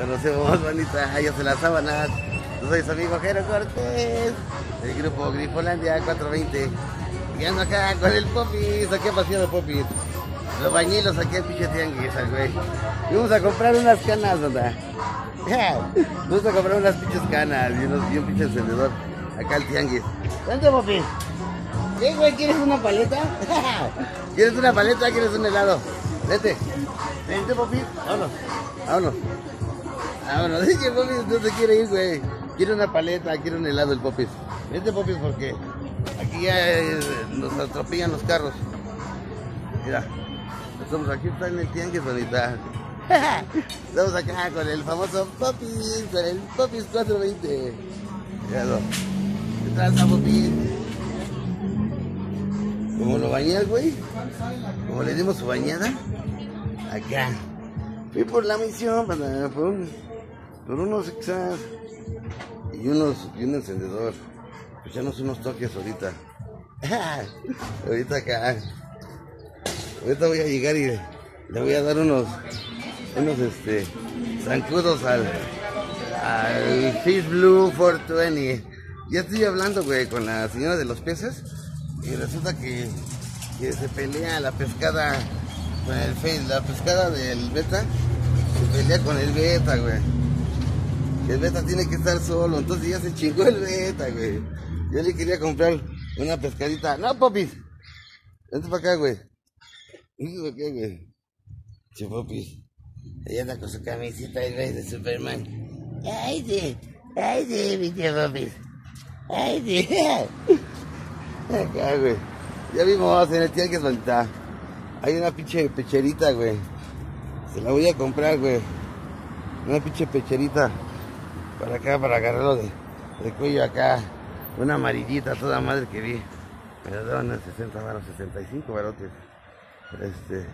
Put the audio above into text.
Conocemos, bonita, yo se las sábanas. Yo soy su amigo Jero Cortés, del grupo Grifolandia 420. Y acá con el Popis, aquí ha paseado Popis. Los bañilos aquí en pinche tianguis, güey. Y vamos a comprar unas canas, ¿verdad? Vamos a comprar unas pinches canas y, unos, y un pinche encendedor acá al tianguis. ¿Cuánto, Popis? ¿Qué, güey? ¿Quieres una paleta? ¿Quieres una paleta? ¿Quieres un helado? Vete. Vente, Popis. Vámonos. Vámonos. Vámonos. Dice Popis no se quiere ir, güey. Quiere una paleta, quiere un helado el Popis. Vente, Popis, porque aquí ya eh, nos atropellan los carros. Mira. Estamos aquí, está en el tianguis, bonita. Estamos acá con el famoso Popis, con el Popis 420. Míralo. ¿Qué tranza, Popis? ¿Cómo lo bañas, güey? ¿Cómo le dimos su bañada? Acá. Fui por la misión, para, por, un- por unos exas y, unos, y un encendedor. Echarnos unos toques ahorita. ahorita acá. Ahorita voy a llegar y le voy a dar unos, unos este, zancudos al, al Fish Blue 420. Ya estoy hablando, güey, con la señora de los peces y resulta que, que se pelea la pescada con el face, la pescada del beta se pelea con el beta, güey. El beta tiene que estar solo, entonces ya se chingó el beta, güey. Yo le quería comprar una pescadita. No, popis. Vente para acá, güey. Vente para acá, güey. Che, popis. Ella anda con su camisita y de Superman. Ay, sí. Ay, sí, mi tío popis. Ay, sí. Acá, güey. Ya vimos en el tianguis, bonita. Hay una pinche pecherita, güey. Se la voy a comprar, güey. Una pinche pecherita. Para acá, para agarrarlo de, de cuello acá. Una amarillita, toda madre que vi. Me la daban en 60 varos, 65 barotes. Este.